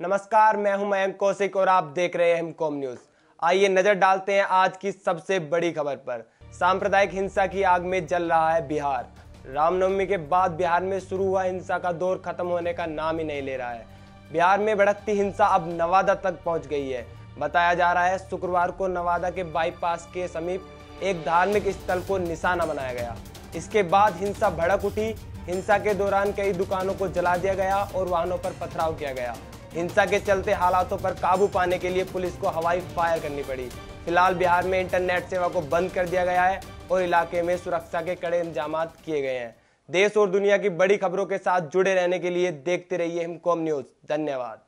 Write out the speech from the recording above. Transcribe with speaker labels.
Speaker 1: नमस्कार, मैं हूँ मयंक कौशिक और आप देख रहे हैं हिमकॉम न्यूज़ आइए नज़र डालते हैं आज की सबसे बड़ी खबर पर। सांप्रदायिक हिंसा की आग में जल रहा है बिहार। रामनवमी के बाद बिहार में शुरू हुआ हिंसा का दौर खत्म होने का नाम ही नहीं ले रहा है। बिहार में भड़कती हिंसा अब नवादा तक पहुँच गई है। बताया जा रहा है, शुक्रवार को नवादा के बाईपास के समीप एक धार्मिक स्थल को निशाना बनाया गया। इसके बाद हिंसा भड़क उठी। हिंसा के दौरान कई दुकानों को जला दिया गया और वाहनों पर पथराव किया गया। हिंसा के चलते हालातों पर काबू पाने के लिए पुलिस को हवाई फायर करनी पड़ी। फ़िलहाल बिहार में इंटरनेट सेवा को बंद कर दिया गया है और इलाके में सुरक्षा के कड़े इंतज़ाम किए गए हैं। देश और दुनिया की बड़ी खबरों के साथ जुड़े रहने के लिए देखते रहिए हिमकॉम न्यूज़। धन्यवाद।